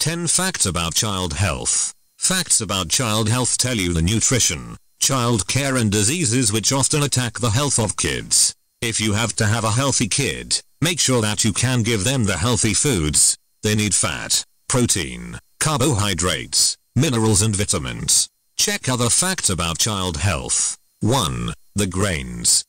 facts about child health. Facts about child health tell you the nutrition, child care and diseases which often attack the health of kids. If you have to have a healthy kid, make sure that you can give them the healthy foods. They need fat, protein, carbohydrates, minerals and vitamins. Check other facts about child health. 1. The grains.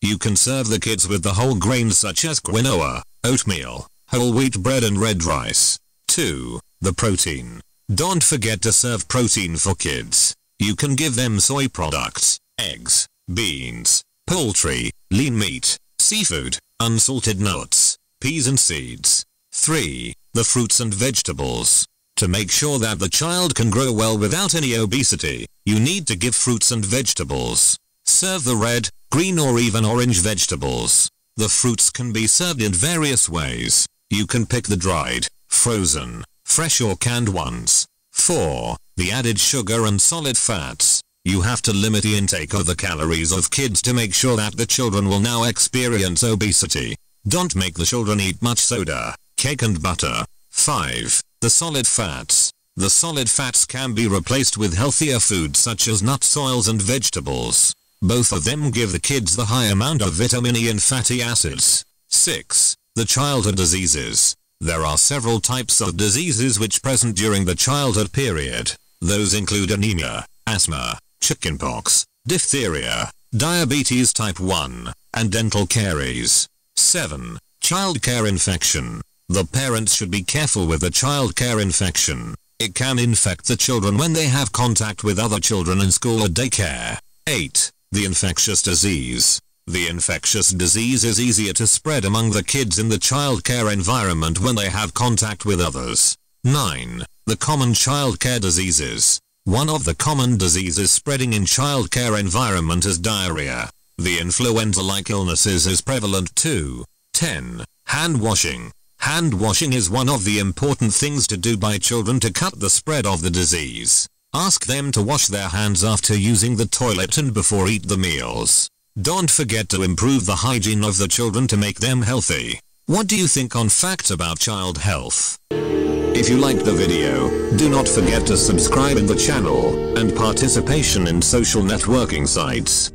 You can serve the kids with the whole grains such as quinoa, oatmeal, whole wheat bread and red rice. 2. The protein. Don't forget to serve protein for kids. You can give them soy products, eggs, beans, poultry, lean meat, seafood, unsalted nuts, peas and seeds. 3. The fruits and vegetables. To make sure that the child can grow well without any obesity, you need to give fruits and vegetables. Serve the red, green or even orange vegetables. The fruits can be served in various ways. You can pick the dried, frozen, fresh or canned ones. 4. The added sugar and solid fats. You have to limit the intake of the calories of kids to make sure that the children will now experience obesity. Don't make the children eat much soda, cake and butter. 5. The solid fats. The solid fats can be replaced with healthier foods such as nuts oils and vegetables. Both of them give the kids the high amount of vitamin E and fatty acids. 6. The childhood diseases. There are several types of diseases which present during the childhood period. Those include anemia, asthma, chickenpox, diphtheria, diabetes type 1, and dental caries. 7. Child care infection. The parents should be careful with the child care infection. It can infect the children when they have contact with other children in school or daycare. 8. The infectious disease. The infectious disease is easier to spread among the kids in the childcare environment when they have contact with others. 9. The common childcare diseases. One of the common diseases spreading in childcare environment is diarrhea. The influenza-like illnesses is prevalent too. 10. Hand washing. Hand washing is one of the important things to do by children to cut the spread of the disease. Ask them to wash their hands after using the toilet and before eat the meals. Don't forget to improve the hygiene of the children to make them healthy. What do you think on facts about child health? If you liked the video, do not forget to subscribe in the channel, and participation in social networking sites.